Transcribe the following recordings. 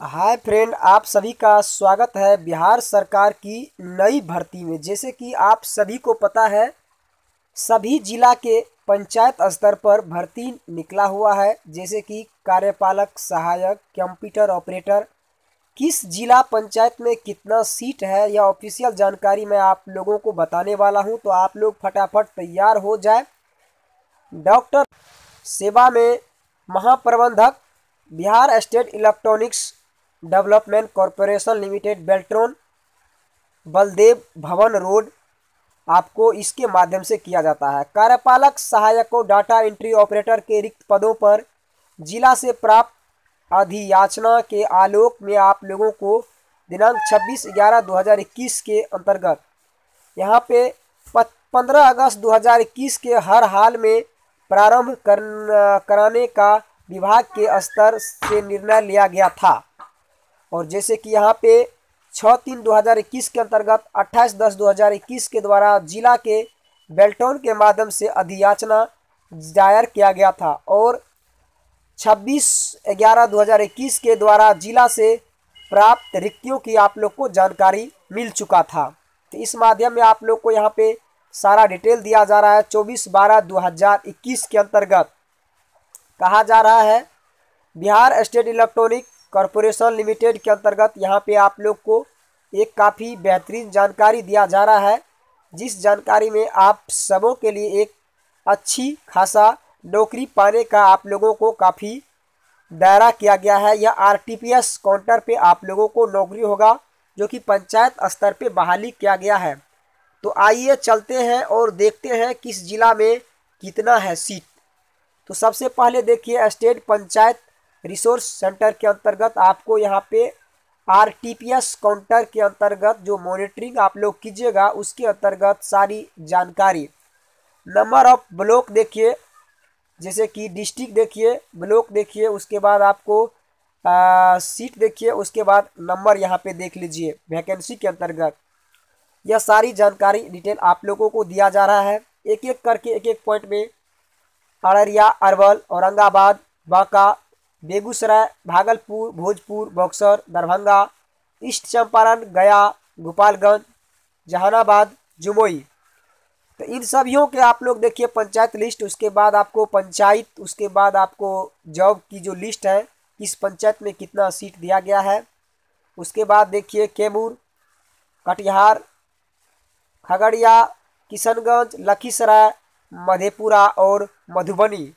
Hi friend, आप सभी का स्वागत है बिहार सरकार की नई भर्ती में। जैसे कि आप सभी को पता है, सभी जिला के पंचायत स्तर पर भर्ती निकला हुआ है। जैसे कि कार्यपालक, सहायक, कंप्यूटर ऑपरेटर, किस जिला पंचायत में कितना सीट है, यह ऑफिशियल जानकारी मैं आप लोगों को बताने वाला हूँ। तो आप लोग फटाफट तैयार हो जाए। डॉक्टर सेवा में महाप्रबंधक, Bihar State Electronics Development Corporation Limited, Beltron, Baldev Bhavan road आपको इसके माध्यम से किया जाता है। कार्यपालक, सहायकों डाटा एंट्री ऑपरेटर के रिक्त पदों पर जिला से प्राप्त अधियाचना के आलोक में आप लोगों को दिनांक 26 ग्यारह 2021 के अंतर्गत, यहाँ पे पंद्रह अगस्त 2021 के हर हाल में प्रारंभ कर कराने का विभाग के स्तर से निर्णय लिया गया था। और जैसे कि यहाँ पे छः तीन 2021 के अंतर्गत 28 दस 2021 के द्वारा जिला के बेल्टोन के माध्यम से अधियाचना दायर किया गया था और 26 ग्यारह 2021 के द्वारा जिला से प्राप्त रिक्तियों की आप लोग को जानकारी मिल चुका था। तो इस माध्यम में आप लोग को यहाँ पे सारा डिटेल दिया जा रहा है। 24 बारह 2021 के अंतर्गत कहा जा रहा है, Bihar State Electronic Corporation Limited के अंतर्गत यहाँ पे आप लोग को एक काफ़ी बेहतरीन जानकारी दिया जा रहा है, जिस जानकारी में आप सबों के लिए एक अच्छी खासा नौकरी पाने का आप लोगों को काफ़ी दायरा किया गया है। यह आरटीपीएस काउंटर पे आप लोगों को नौकरी होगा, जो कि पंचायत स्तर पे बहाली किया गया है। तो आइए चलते हैं और देखते हैं किस जिला में कितना है सीट। तो सबसे पहले देखिए, स्टेट पंचायत रिसोर्स सेंटर के अंतर्गत आपको यहाँ पे आरटीपीएस काउंटर के अंतर्गत जो मॉनिटरिंग आप लोग कीजिएगा उसके अंतर्गत सारी जानकारी। नंबर ऑफ़ ब्लॉक देखिए जैसे कि डिस्ट्रिक्ट देखिए ब्लॉक देखिए उसके बाद आपको आ, सीट देखिए उसके बाद नंबर यहाँ पे देख लीजिए वैकेंसी के अंतर्गत। यह सारी जानकारी डिटेल आप लोगों को दिया जा रहा है। एक एक करके एक एक पॉइंट में अररिया अरवल औरंगाबाद बांका बेगूसराय, भागलपुर, भोजपुर, बक्सर, दरभंगा, ईस्ट चंपारण, गया, गोपालगंज, जहानाबाद, जमुई। तो इन सभियों के आप लोग देखिए पंचायत लिस्ट, उसके बाद आपको पंचायत, उसके बाद आपको जॉब की जो लिस्ट है, किस पंचायत में कितना सीट दिया गया है। उसके बाद देखिए कैमूर, कटिहार, खगड़िया, किशनगंज, लखीसराय, मधेपुरा और मधुबनी।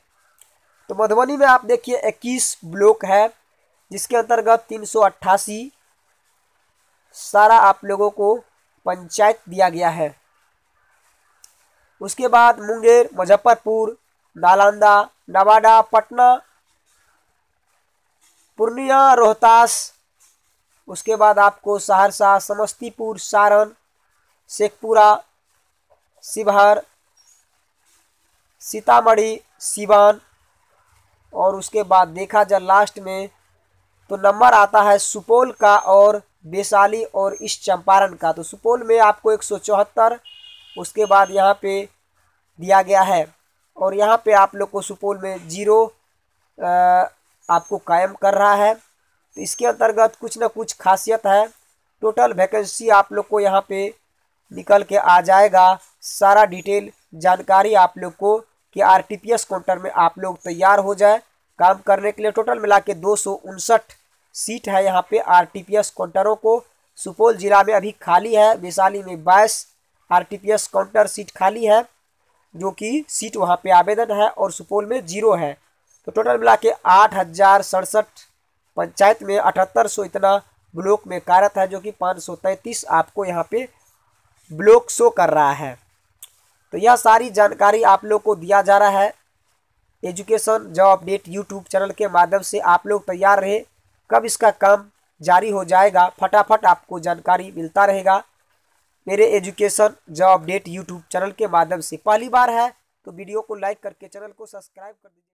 तो मधुबनी में आप देखिए 21 ब्लॉक है, जिसके अंतर्गत तीन सौ अट्ठासी सारा आप लोगों को पंचायत दिया गया है। उसके बाद मुंगेर, मुजफ्फरपुर, नालंदा, नवादा, पटना, पूर्णिया, रोहतास, उसके बाद आपको सहरसा, समस्तीपुर, सारण, शेखपुरा, शिवहर, सीतामढ़ी, सिवान और उसके बाद देखा जाए लास्ट में तो नंबर आता है सुपौल का और वैशाली और ईस्ट चंपारण का। तो सुपौल में आपको एक सौ चौहत्तर, उसके बाद यहाँ पे दिया गया है। और यहाँ पे आप लोग को सुपौल में ज़ीरो आपको कायम कर रहा है। तो इसके अंतर्गत कुछ ना कुछ खासियत है। टोटल वैकेंसी आप लोग को यहाँ पे निकल के आ जाएगा। सारा डिटेल जानकारी आप लोग को कि आरटीपीएस काउंटर में आप लोग तैयार हो जाए। काम करने के लिए टोटल मिला के दो सौ उनसठ सीट है यहाँ पे आरटीपीएस काउंटरों को। सुपौल जिला में अभी खाली है, वैशाली में बाईस आरटीपीएस काउंटर सीट खाली है, जो कि सीट वहाँ पे आवेदन है और सुपौल में ज़ीरो है। तो टोटल मिला के आठ हज़ार सड़सठ पंचायत में अठहत्तर सौ इतना ब्लॉक में कार्यरत है, जो कि पाँच सौ तैंतीस आपको यहाँ पे ब्लॉक शो कर रहा है। तो यह सारी जानकारी आप लोग को दिया जा रहा है। Education job update YouTube channel के माध्यम से आप लोग तैयार रहे। कब इसका काम जारी हो जाएगा, फटाफट आपको जानकारी मिलता रहेगा। मेरे education job update YouTube channel के माध्यम से पहली बार है तो वीडियो को लाइक करके चैनल को सब्सक्राइब कर दीजिए।